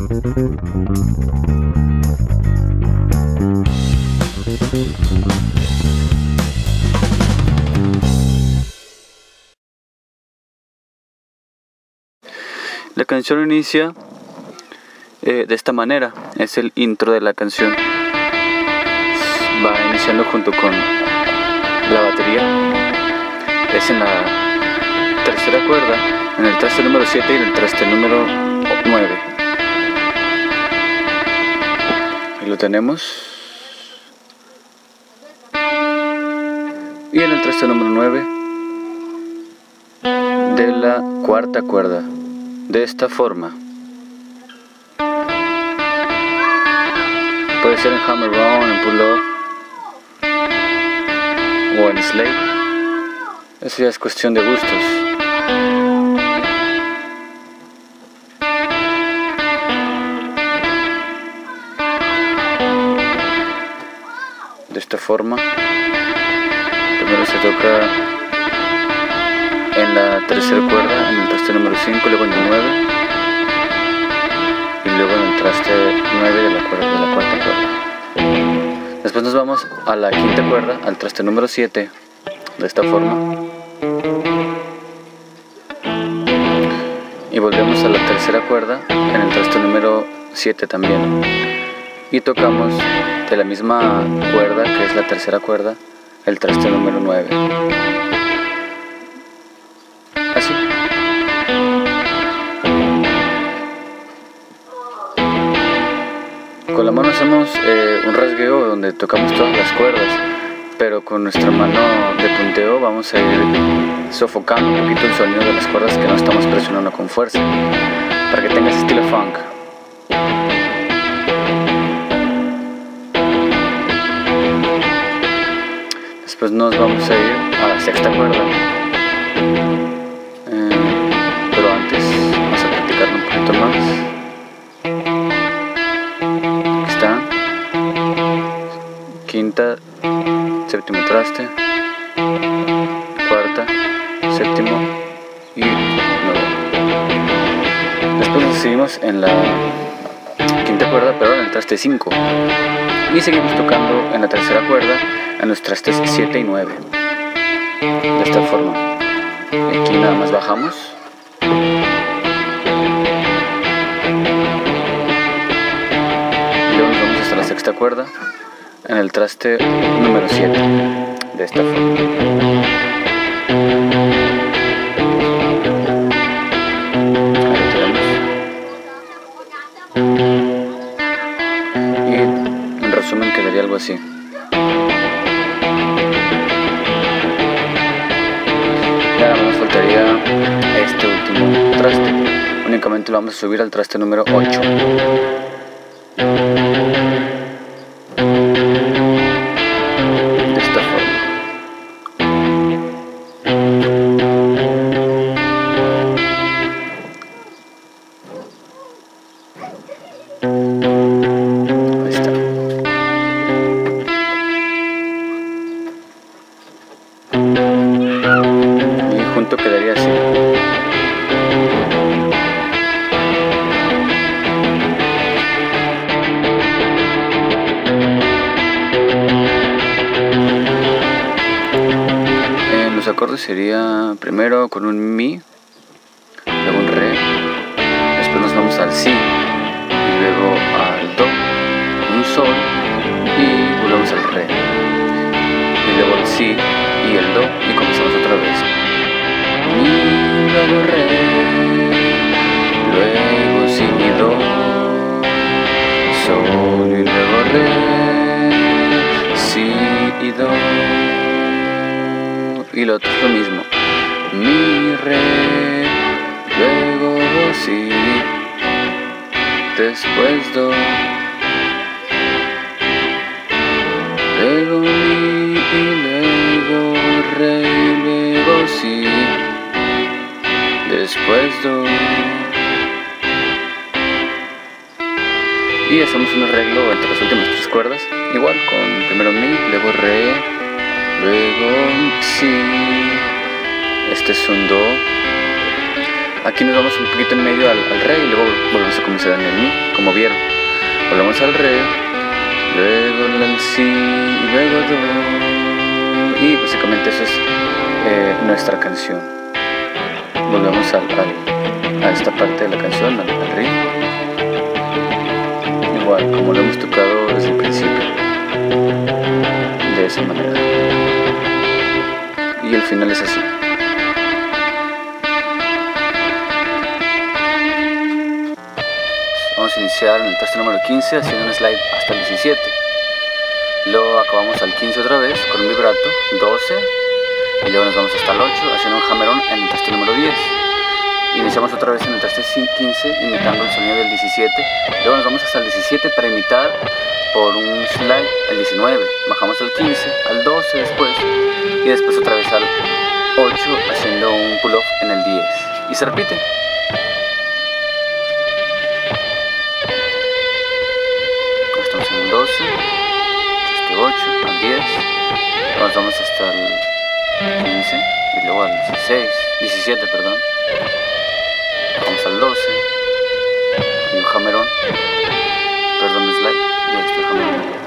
La canción inicia eh, de esta manera, es el intro de la canción. Va iniciando junto con la batería. Es en la tercera cuerda, en el traste número 7 y en el traste número 9. Ahí lo tenemos. Y en el traste número 9 de la cuarta cuerda de esta forma. Puede ser en hammer round, en pull off o en slate. Eso ya es cuestión de gustos. Esta forma. Primero se toca en la tercera cuerda, en el traste número 5, luego en el 9 y luego en el traste 9 de la, cuerda, de la cuarta cuerda. Después nos vamos a la quinta cuerda, al traste número 7, de esta forma. Y volvemos a la tercera cuerda, en el traste número 7 también. Y tocamos de la misma cuerda, que es la tercera cuerda, el traste número 9. Con la mano hacemos eh, un rasgueo donde tocamos todas las cuerdas, pero con nuestra mano de punteo vamos a ir sofocando un poquito el sonido de las cuerdas que no estamos presionando con fuerza, para que tenga ese estilo funk. Después nos vamos a ir a la sexta cuerda. Eh, pero antes vamos a practicar un poquito más. quinta, séptimo traste, cuarta, séptimo y nuevo. Después seguimos en la quinta cuerda, pero en el traste 5. Y seguimos tocando en la tercera cuerda en los trastes 7 y 9. De esta forma. Aquí nada más bajamos. Y luego nos vamos hasta la sexta cuerda en el traste número 7 de esta forma. Y en resumen quedaría algo así. Traste. Únicamente lo vamos a subir al traste número 8. quedaría así. Acordes sería primero con un mi, luego un re, después nos vamos al si, y luego al do, un sol y volvemos al re, y luego el si y el do y comenzamos otra vez. Mi, luego re, luego si mi do, sol y luego re, si y do, y lo otro es lo mismo, mi, re, luego si, después do, luego mi y luego re y luego si después do. Y hacemos un arreglo entre las últimas tres cuerdas, igual con primero mi, luego re, luego si, este es un do, aquí nos vamos un poquito en medio al, re y luego volvemos a comenzar en el mi, como vieron. Volvemos al re, luego el si y luego do. Y básicamente eso es eh, nuestra canción. Volvemos al, a esta parte de la canción, al, al Igual, como lo hemos tocado Vamos a iniciar en el texto número 15 haciendo un slide hasta el 17. Luego acabamos al 15 otra vez con un vibrato, 12, y luego nos vamos hasta el 8 haciendo un hammerón en el traste número 10. Iniciamos otra vez en el traste 15 imitando el sonido del 17, luego nos vamos hasta el 17 para imitar por un slide el 19, bajamos al 15, al 12 después y después otra vez al 8 haciendo un pull-off en el 10 y se repite. estamos hasta el 15 y luego al 16, 17, perdón. Vamos al 12. Un jamerón. Perdón, slide. Y extra jamerón.